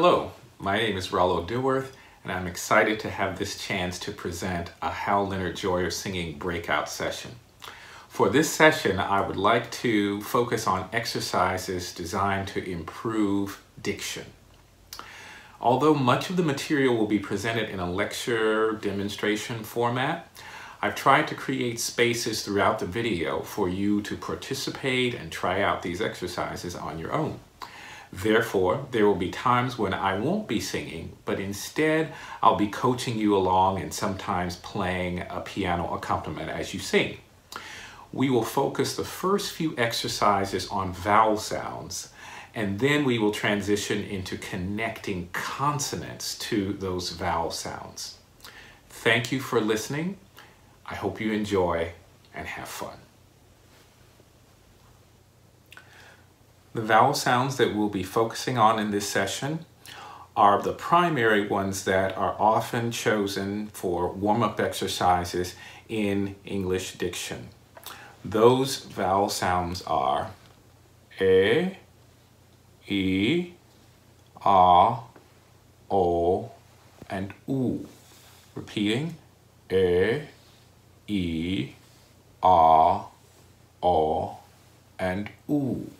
Hello, my name is Rollo Dilworth, and I'm excited to have this chance to present a Hal Leonard Joy of singing breakout session. For this session, I would like to focus on exercises designed to improve diction. Although much of the material will be presented in a lecture demonstration format, I've tried to create spaces throughout the video for you to participate and try out these exercises on your own. Therefore, there will be times when I won't be singing, but instead I'll be coaching you along and sometimes playing a piano accompaniment as you sing we will focus the first few exercises on vowel sounds and then we will transition into connecting consonants to those vowel sounds. Thank you for listening. I hope you enjoy and have fun. The vowel sounds that we'll be focusing on in this session are the primary ones that are often chosen for warm-up exercises in English diction. Those vowel sounds are e, e, a, o, and u. Repeating e, e, a, o, and u.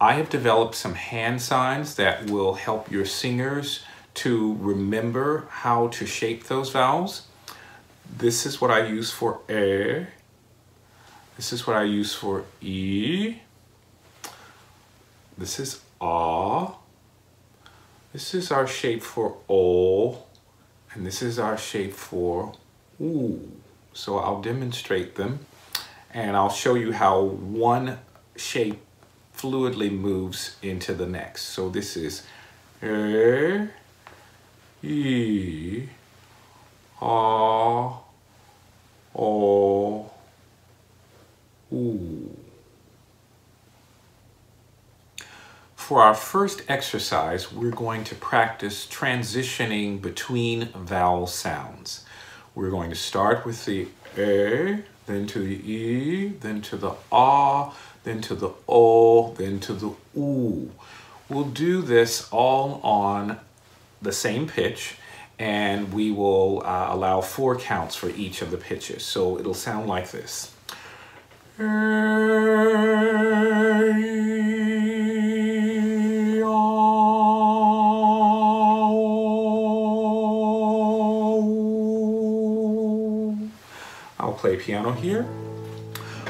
I have developed some hand signs that will help your singers to remember how to shape those vowels. This is what I use for e, this is what I use for E. This is A. This is our shape for O. And this is our shape for U. So I'll demonstrate them and I'll show you how one shape fluidly moves into the next. So this is E, E, A, O, Ooh. For our first exercise, we're going to practice transitioning between vowel sounds. We're going to start with the A, then to the E, then to the A, then to the O, then to the OO. We'll do this all on the same pitch and we will uh, allow four counts for each of the pitches. So it'll sound like this. Piano here.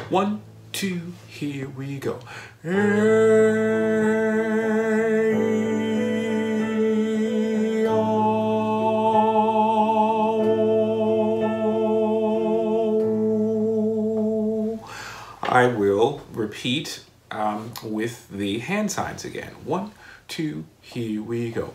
One, two, here we go. I will repeat um, with the hand signs again. One, two, here we go.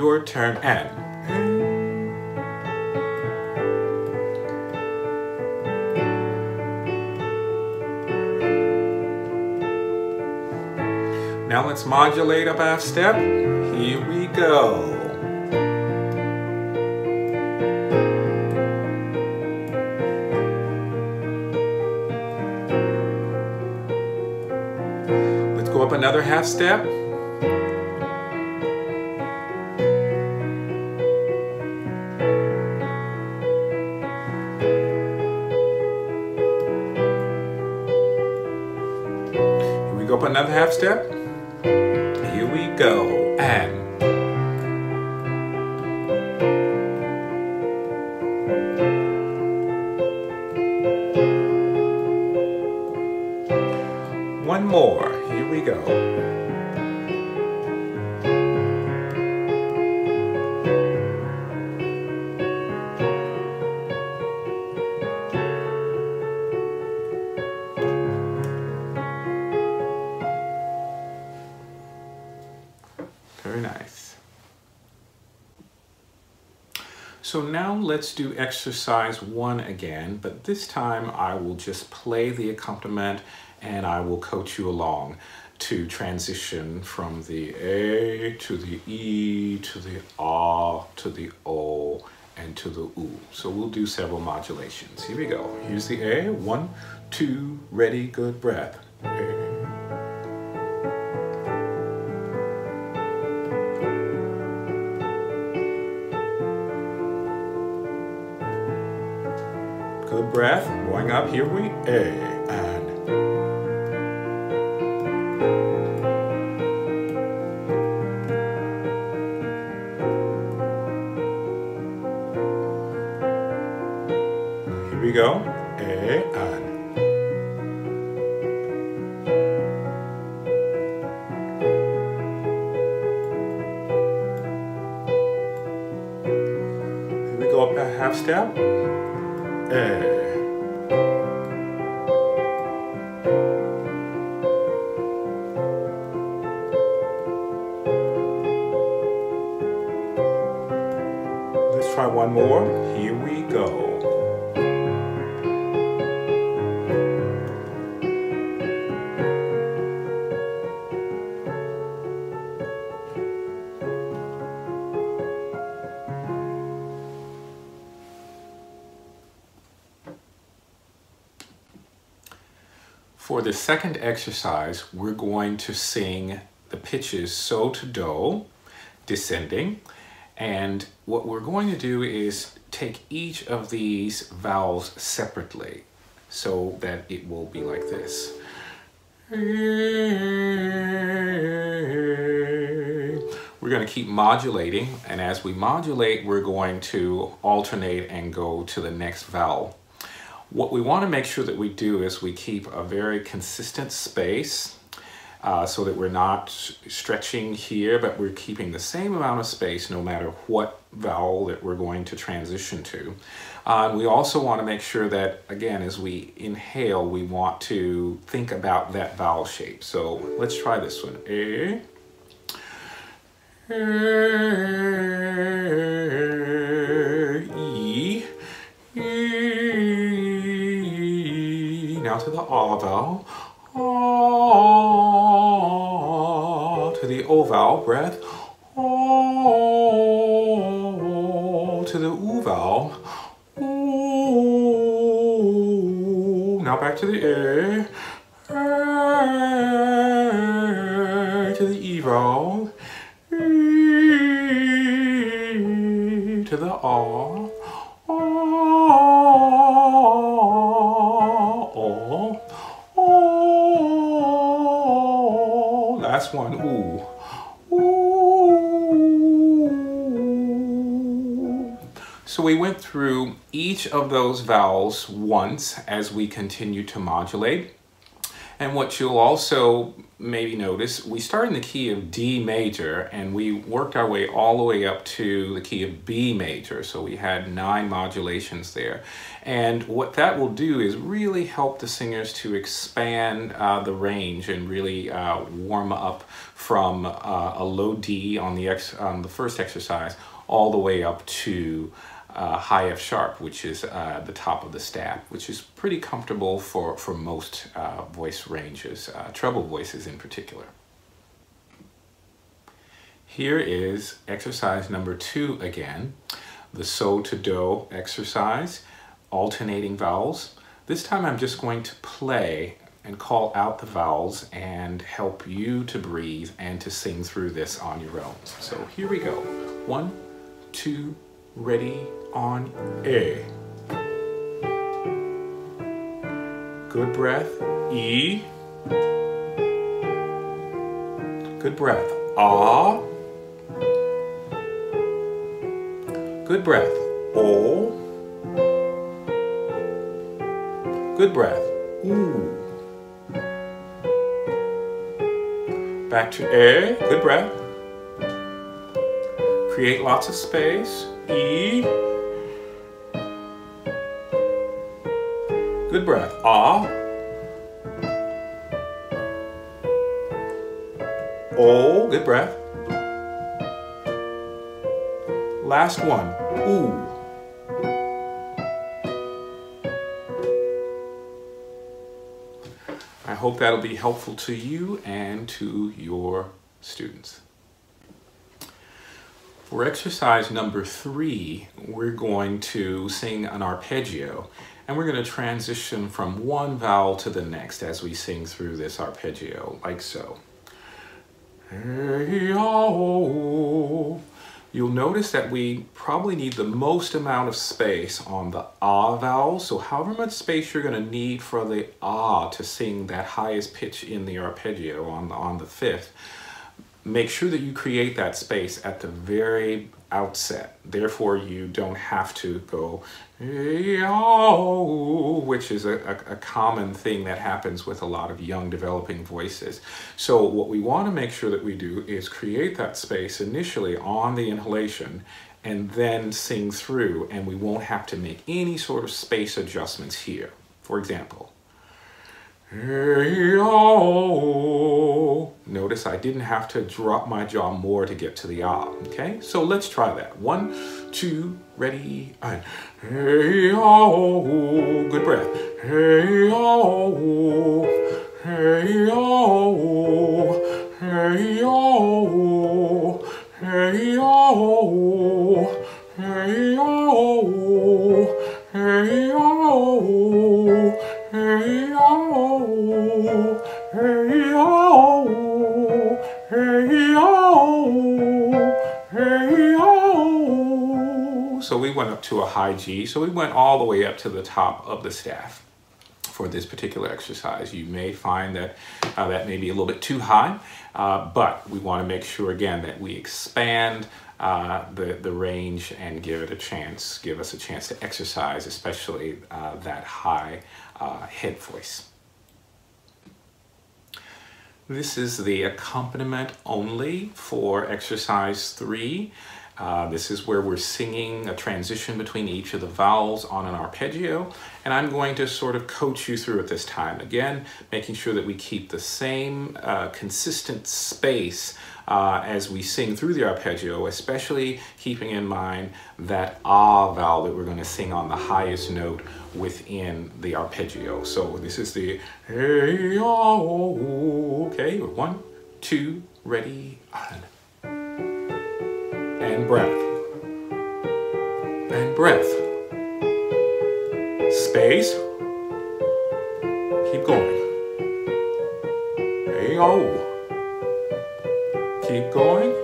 Your turn and Now let's modulate up half step. Here we go. Let's go up another half step. Go up another half step? Here we go. And one more. Here we go let's do exercise one again, but this time I will just play the accompaniment and I will coach you along. to transition from the A to the E to the A to the O and to the U. So we'll do several modulations. Here we go. Here's the A. One, two, ready, good breath. A. Here we A and Here we go. A and Here we go up a half step. A. more. Here we go. For the second exercise, we're going to sing the pitches so to do, descending. And what we're going to do is take each of these vowels separately so that it will be like this. We're going to keep modulating, and as we modulate, we're going to alternate and go to the next vowel. What we want to make sure that we do is we keep a very consistent space uh, so that we're not stretching here, but we're keeping the same amount of space no matter what vowel that we're going to transition to. Uh, we also want to make sure that, again, as we inhale, we want to think about that vowel shape. So let's try this one. A. E. E. Now to the R vowel. O. To the O vowel, breath. O. To the U vowel. O. Now back to the A. A. To the E vowel. Went through each of those vowels once as we continue to modulate. And what you'll also maybe notice, we start in the key of D major and we worked our way all the way up to the key of B major. So we had nine modulations there. And what that will do is really help the singers to expand uh, the range and really uh, warm up from uh, a low D on the, on the first exercise all the way up to uh, high F sharp, which is uh, the top of the staff, which is pretty comfortable for, for most uh, voice ranges, uh, treble voices in particular. Here is exercise number two again, the so to do exercise, alternating vowels. This time I'm just going to play and call out the vowels and help you to breathe and to sing through this on your own. So here we go. One, two, ready, on A. Good breath, E. Good breath, Ah. Good breath, O. Good breath, Ooh. Back to A, good breath. Create lots of space, E. Good breath. Ah. Oh, good breath. Last one. Ooh. I hope that'll be helpful to you and to your students. For exercise number three, we're going to sing an arpeggio and we're going to transition from one vowel to the next as we sing through this arpeggio, like so. You'll notice that we probably need the most amount of space on the ah vowel. So however much space you're going to need for the ah to sing that highest pitch in the arpeggio on the, on the fifth, make sure that you create that space at the very outset. Therefore, you don't have to go, which is a, a, common thing that happens with a lot of young developing voices. So what we want to make sure that we do is create that space initially on the inhalation and then sing through and we won't have to make any sort of space adjustments here. For example, Notice I didn't have to drop my jaw more to get to the ah, okay? So let's try that. One, two, ready, and hey oh, good breath. Hey oh, hey oh, went up to a high G. So we went all the way up to the top of the staff for this particular exercise. You may find that uh, that may be a little bit too high, uh, but we want to make sure again that we expand uh, the, the range and give it a chance, give us a chance to exercise, especially uh, that high uh, head voice. This is the accompaniment only for exercise three. Uh, this is where we're singing a transition between each of the vowels on an arpeggio, and I'm going to sort of coach you through it this time. Again, making sure that we keep the same uh, consistent space uh, as we sing through the arpeggio, especially keeping in mind that ah vowel that we're going to sing on the highest note within the arpeggio. So this is the hey oh, okay, one, two, ready, and breath, and breath, space, keep going, hey oh. Keep going.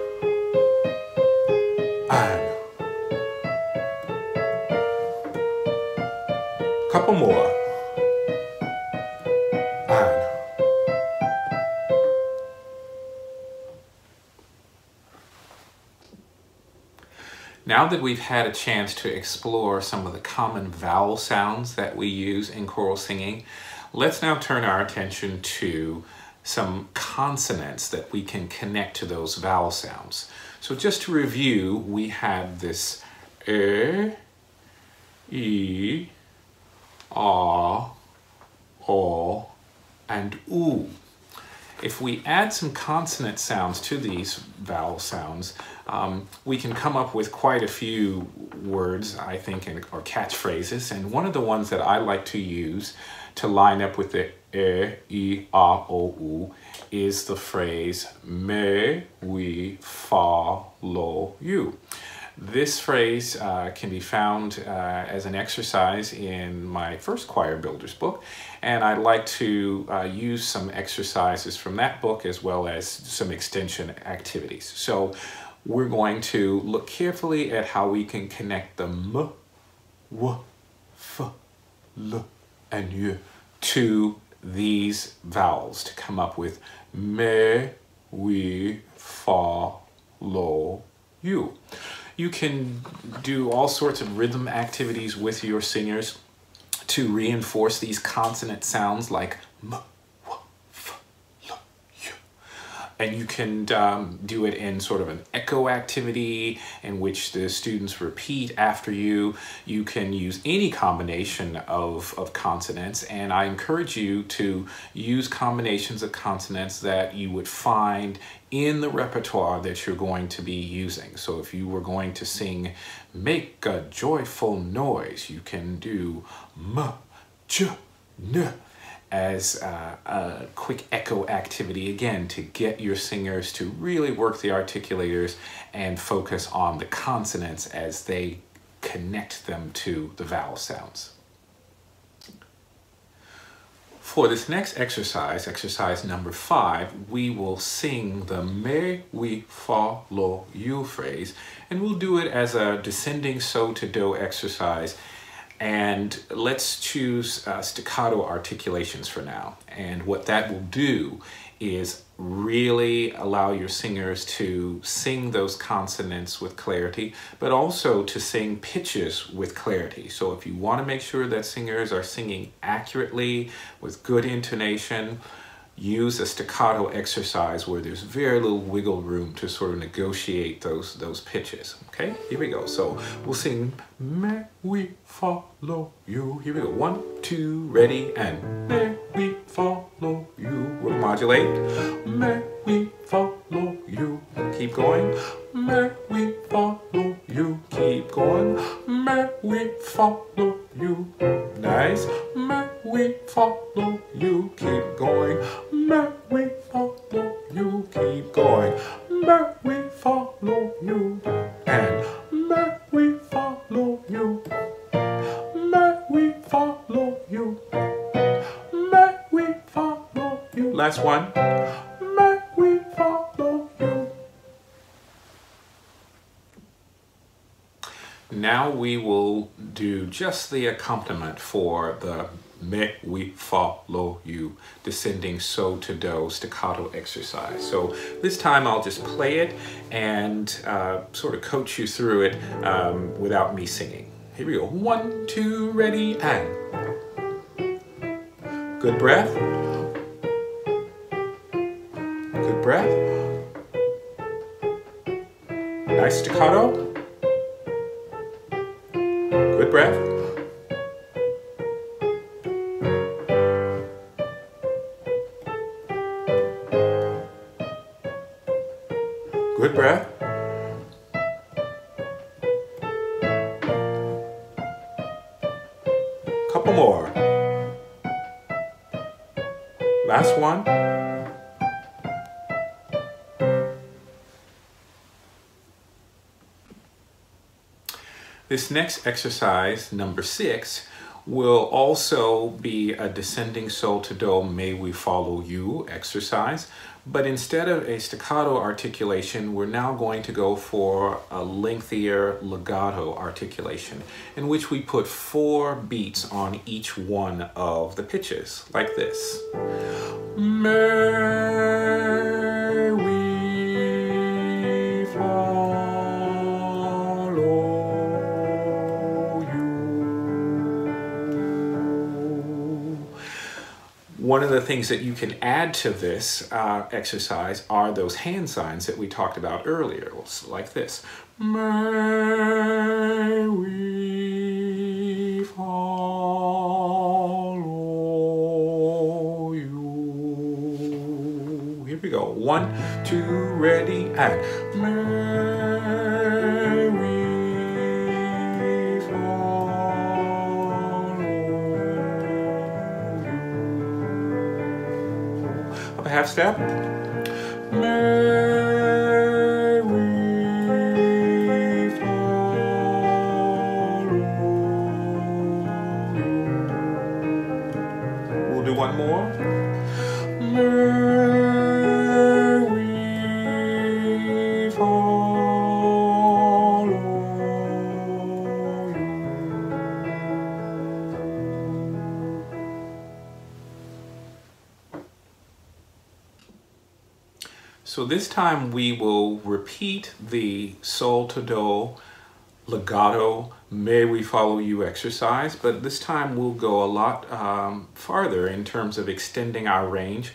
That we've had a chance to explore some of the common vowel sounds that we use in choral singing, let's now turn our attention to some consonants that we can connect to those vowel sounds. So just to review, we have this e, e, ah, o, and oo. If we add some consonant sounds to these vowel sounds, um, we can come up with quite a few words, I think, and, or catchphrases. And one of the ones that I like to use to line up with the e, i, a, o, u is the phrase me, we, follow you. This phrase uh, can be found uh, as an exercise in my first Choir Builders book, and I'd like to uh, use some exercises from that book as well as some extension activities. So we're going to look carefully at how we can connect the m, w, f, l, and y to these vowels to come up with me, we, fa, lo, you. You can do all sorts of rhythm activities with your singers to reinforce these consonant sounds like m, and you can um, do it in sort of an echo activity in which the students repeat after you. You can use any combination of, of consonants and I encourage you to use combinations of consonants that you would find in the repertoire that you're going to be using. So if you were going to sing make a joyful noise, you can do m, j, n, as uh, a quick echo activity, again, to get your singers to really work the articulators and focus on the consonants as they connect them to the vowel sounds. For this next exercise, exercise number five, we will sing the me, we, fa, lo, you phrase, and we'll do it as a descending so to do exercise and let's choose uh, staccato articulations for now. And what that will do is really allow your singers to sing those consonants with clarity, but also to sing pitches with clarity. So if you want to make sure that singers are singing accurately with good intonation, use a staccato exercise where there's very little wiggle room to sort of negotiate those those pitches. Okay, here we go. So we'll sing May we follow you. Here we go. One, two, ready, and May we follow you. We'll modulate. May we follow you. Keep going. May we follow you. Keep going. May we follow you. Nice. May we follow you. Keep going. May we follow you. Keep going. May we follow you. And may we follow you. May we follow you. May we follow you. Last one. We will do just the accompaniment for the me, we, follow you, descending so to do staccato exercise. So this time I'll just play it and uh, sort of coach you through it um, without me singing. Here we go. One, two, ready, and. Good breath. Good breath. Nice staccato. Breath. This next exercise, number six, will also be a descending so to do may we follow you exercise. But instead of a staccato articulation we're now going to go for a lengthier legato articulation in which we put four beats on each one of the pitches like this one of the things that you can add to this uh, exercise are those hand signs that we talked about earlier, like this. May we follow you. Here we go. One, two, ready, and half step. Time we will repeat the sol to do legato may we follow you exercise but this time we'll go a lot um, farther in terms of extending our range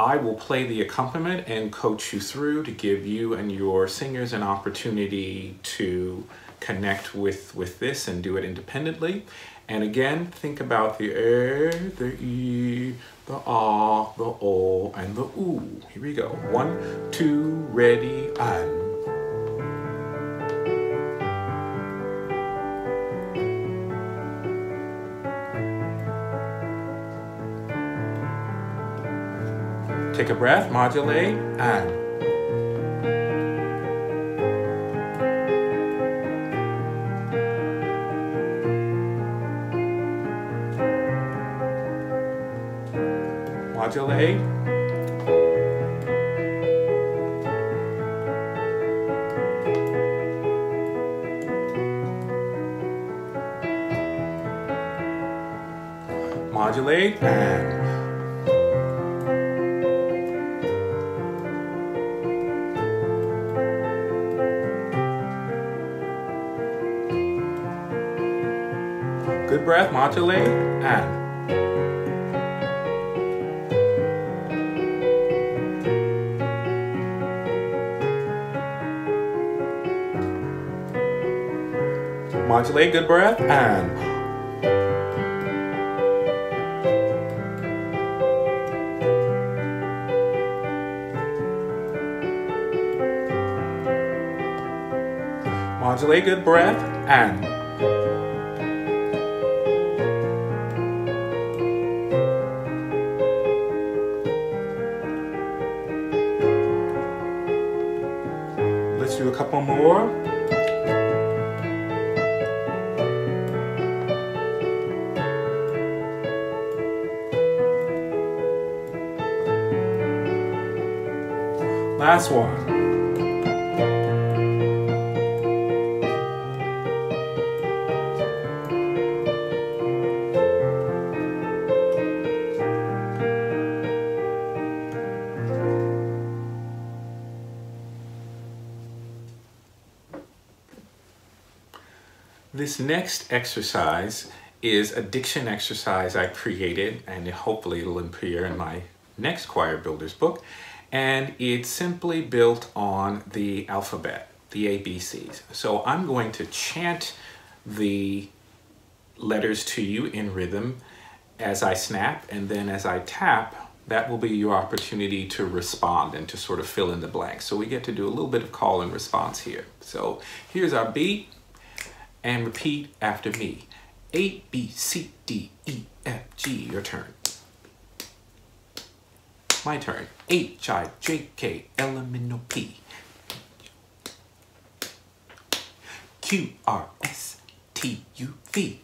i will play the accompaniment and coach you through to give you and your singers an opportunity to connect with with this and do it independently. And again think about the a the e the ah the o and the oo here we go. One two ready and Take a breath, modulate, and modulate. Modulate and breath, modulate and Modulate, good breath, and. Modulate, good breath, and Let's do a couple more. Last one. Next exercise is a diction exercise I created and hopefully it'll appear in my next Choir Builders book and it's simply built on the alphabet, the ABCs. So I'm going to chant the letters to you in rhythm as I snap, and then as I tap, that will be your opportunity to respond and to sort of fill in the blanks. So we get to do a little bit of call and response here. So here's our beat, and repeat after me. A, B, C, D, E, F, G, your turn. My turn. H I J K L M N O P. Q R S T U V.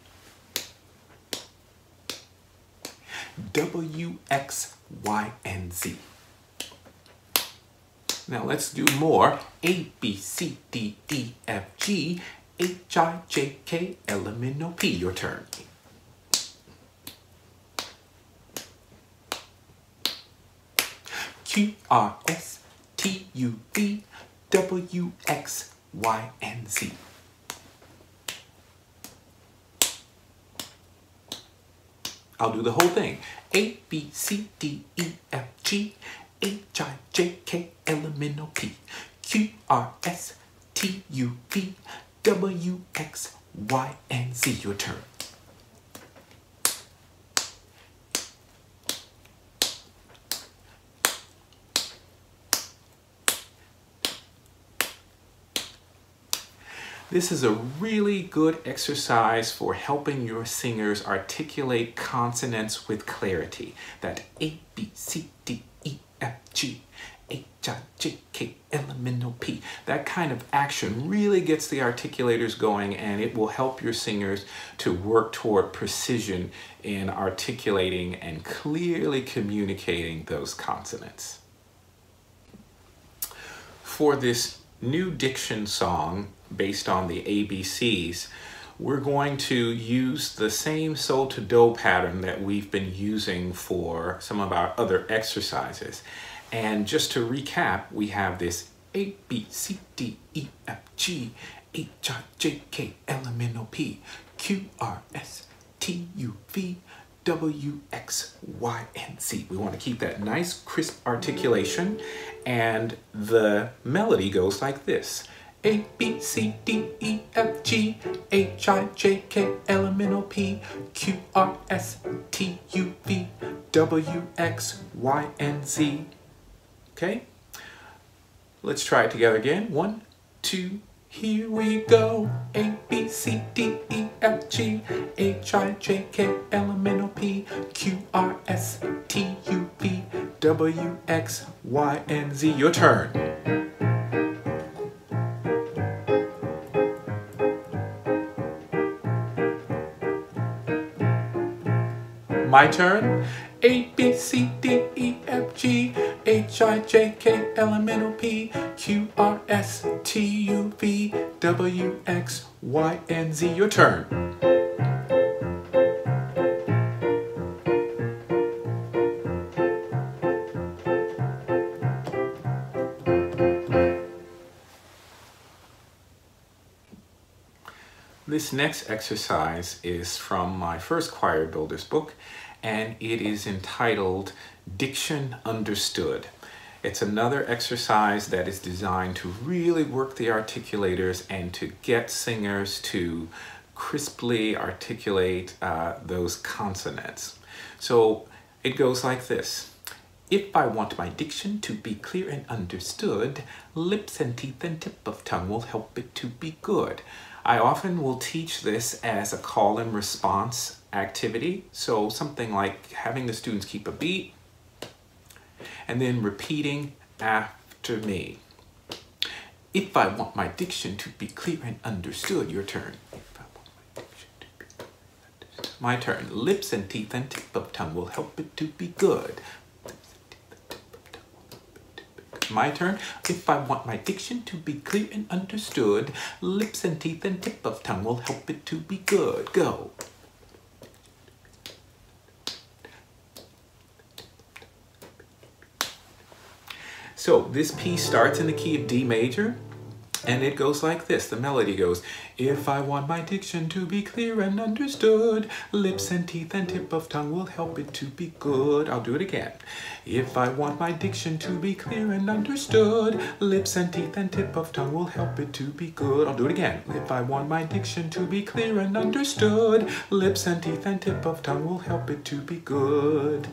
W X Y and Z. Now let's do more. A B C D E F G H I J K L M N O P. Your turn. Q R S T U V W X Y and Z. I'll do the whole thing. A B C D E F G H I J K L M N O P Q R S T U V W X Y and Z. Your turn. This is a really good exercise for helping your singers articulate consonants with clarity. That A, B, C, D, E, F, G, H, I, J, K, L, M, N, O, P. That kind of action really gets the articulators going and it will help your singers to work toward precision in articulating and clearly communicating those consonants. For this new diction song, based on the ABCs, we're going to use the same sol to do pattern that we've been using for some of our other exercises. And just to recap, we have this A, B, C, D, E, F, G, H, I, J, K, L, M, N, O, P, Q, R, S, T, U, V, W, X, Y, and Z. We want to keep that nice crisp articulation and the melody goes like this. A, B, C, D, E, F, G, H, I, J, K, L, M, N, O, P, Q, R, S, T, U, V, W, X, Y, and Z. Okay? Let's try it together again. One, two, here we go. A, B, C, D, E, F, G, H, I, J, K, L, M, N, O, P, Q, R, S, T, U, V, W, X, Y, and Z. Your turn. My turn. A, B, C, D, J, K, L, M, N, O, P, Q, R, S, T, U, V, W, X, Y, and Z. Your turn. This next exercise is from my first Choir Builders book, and it is entitled Diction Understood. It's another exercise that is designed to really work the articulators and to get singers to crisply articulate uh, those consonants. So it goes like this. If I want my diction to be clear and understood, lips and teeth and tip of tongue will help it to be good. I often will teach this as a call and response activity. So something like having the students keep a beat and then repeating after me. If I want my diction to be clear and understood, your turn. My turn. Lips and teeth and tip of tongue will help it to be good my turn. If I want my diction to be clear and understood, lips and teeth and tip of tongue will help it to be good. Go. So this piece starts in the key of D major. And it goes like this. The melody goes, If I want my diction to be clear and understood, lips and teeth and tip of tongue will help it to be good. I'll do it again. If I want my diction to be clear and understood, lips and teeth and tip of tongue will help it to be good. I'll do it again. If I want my diction to be clear and understood, lips and teeth and tip of tongue will help it to be good.